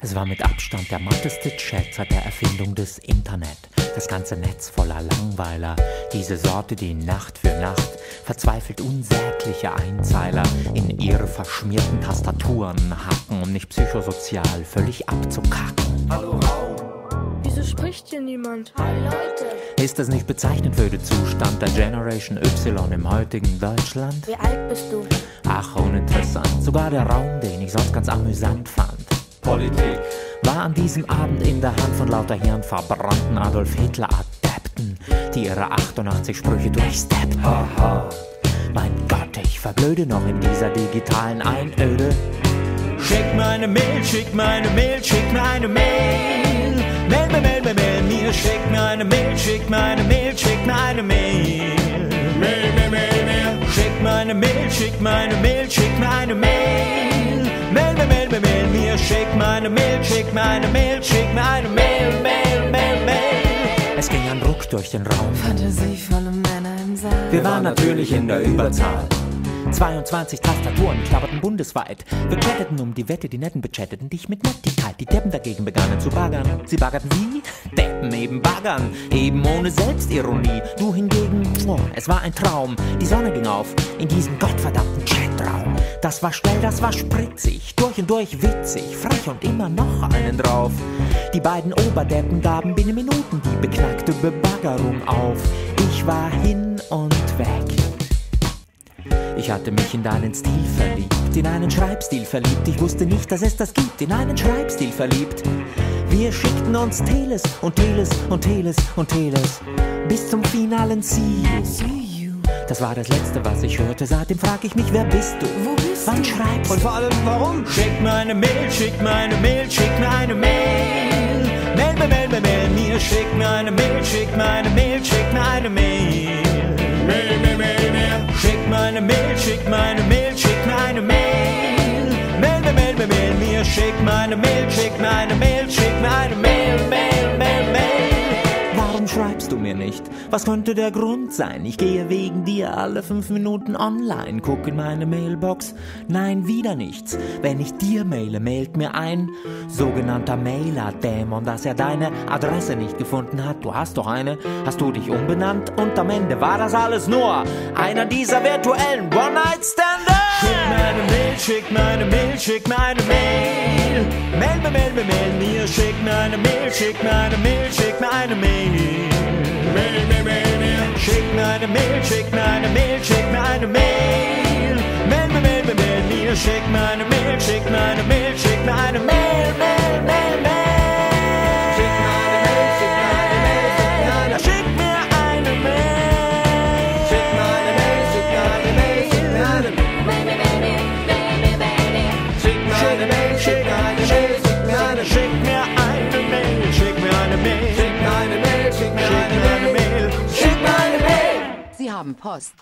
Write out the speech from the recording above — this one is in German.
Es war mit Abstand der matteste Chat seit der Erfindung des Internet. Das ganze Netz voller Langweiler. Diese Sorte, die Nacht für Nacht verzweifelt unsägliche Einzeiler in ihre verschmierten Tastaturen hacken, um nicht psychosozial völlig abzukacken. Hallo Raum. Wieso spricht hier niemand? Hi Leute. Ist das nicht bezeichnend für den Zustand der Generation Y im heutigen Deutschland? Wie alt bist du? Ach, uninteressant. Sogar der Raum, den ich sonst ganz amüsant fand. Politik. War an diesem Abend in der Hand von lauter hirnverbrannten Adolf Hitler-Adepten, die ihre 88 Sprüche durchsteppten. Haha. Mein Gott, ich verblöde noch in dieser digitalen Einöde. Schick meine Mail, schick meine Mail, schick meine Mail. Mail, mail, mail, mail, mail, mir schick meine Mail, schick meine Mail, schick meine Mail. Mail, mail, mail, mail. Schick meine Mail, schick meine Mail, schick meine Mail. Mail, mail, mail, mail, mail, mir schick meine Mail, schick meine Mail, schick meine Mail, Mail, Mail, Mail. Es ging ein Ruck durch den Raum. Fantasievolle Männer im Saal. Wir waren natürlich in der Überzahl. 22 Tastaturen klapperten bundesweit. Wir chatteten um die Wette, die Netten bechatteten dich mit Nettigkeit. Die Deppen dagegen begannen zu baggern. Sie baggerten wie? Deppen eben baggern. Eben ohne Selbstironie. Du hingegen, oh, es war ein Traum. Die Sonne ging auf in diesen gottverdammten Chatraum. Das war schnell, das war spritzig, durch und durch witzig, frech und immer noch einen drauf. Die beiden Oberdeppen gaben binnen Minuten die beknackte Bebaggerung auf. Ich war hin und weg. Ich hatte mich in deinen Stil verliebt, in einen Schreibstil verliebt. Ich wusste nicht, dass es das gibt, in einen Schreibstil verliebt. Wir schickten uns Teles und Teles und Teles und Teles bis zum finalen See you. Das war das Letzte, was ich hörte. Seitdem frag ich mich, wer bist du? Wo bist Wann du? schreibst Und du? vor allem, warum? Schick meine Mail, schick meine Mail, schick meine Mail. Mail, mail, mail, mail, mail, mir schick meine Mail, schick meine Mail, schick meine Mail. Mail, mail, mail, mail. Schick meine Mail, schick meine Mail, schick meine Mail. Mail, mail, mail, mail, mail, mir schick meine Mail, schick meine Mail, schick meine Mail, Mail, du mir nicht? Was könnte der Grund sein? Ich gehe wegen dir alle fünf Minuten online, guck in meine Mailbox. Nein, wieder nichts. Wenn ich dir maile, mailt mir ein sogenannter Mailer-Dämon, dass er deine Adresse nicht gefunden hat. Du hast doch eine, hast du dich umbenannt und am Ende war das alles nur einer dieser virtuellen One-Night-Stander. Schick meine Mail, schick meine Mail, schick meine Mail. Mail, mail, mail, mail, mail, mir schick meine Mail, schick meine Mail, schick meine Mail. Mail, mail, mail, mail. Schick meine Mail, schick meine Mail, schick meine Mail. Mail, mail, mail, mail, mail, mir schick meine Mail, schick meine Mail, schick meine Mail, Mail, haben Post.